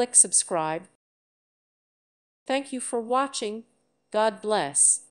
Click subscribe. Thank you for watching. God bless.